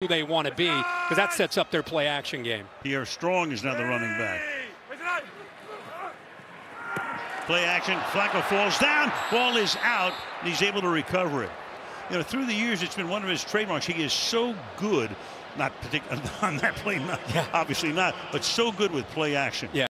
who they want to be because that sets up their play action game. Pierre Strong is now the running back. Play action. Flacco falls down. Ball is out. And he's able to recover it. You know, through the years, it's been one of his trademarks. He is so good, not particularly on that play, not, Yeah. obviously not, but so good with play action. Yeah.